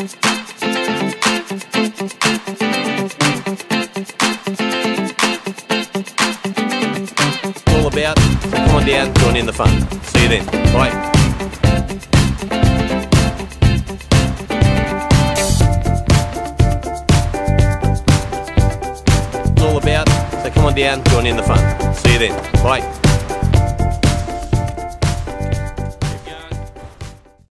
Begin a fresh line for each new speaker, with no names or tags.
all about. So come on down, join in the fun. See you then. Bye. all about. So come on down, join in the fun. See you then. Bye.